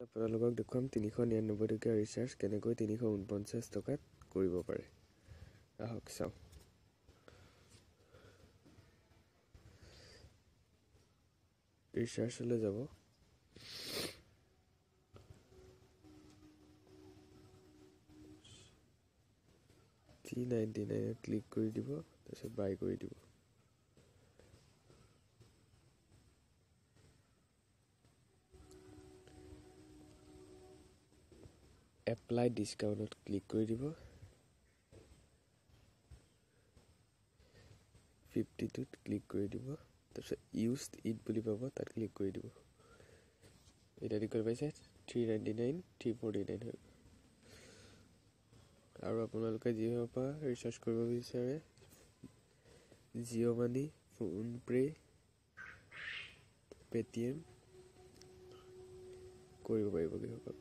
আপোনালোকক দেখুৱাম তিনিশ নিৰান্নব্বৈ টকীয়া ৰিচাৰ্জ কেনেকৈ তিনিশ ঊনপঞ্চাছ টকাত কৰিব পাৰে। আহক চাওঁ। ৰিচাৰ্জলৈ যাব। থ্ৰী নাইণ্টি নাইনত ক্লিক কৰি দিব তাৰপিছত বাই কৰি দিব। এপ্লাই ডিছকাউণ্টত ক্লিক কৰি দিব। ফিফটিটোত ক্লিক কৰি দিব। তাৰপিছত ইউজ ইট বুলি পাব তাত ক্লিক কৰি দিব। এতিয়া দেখুৱাই পাইছে? Three ninety nine three forty nine হৈ আৰু আপোনালোকে জিঅ'ৰ পৰা ৰিচাৰ্জ কৰিব বিচাৰে জিঅ' মানি ফোনপে' পে'টিএম কৰিব পাৰিব কিহৰ পৰা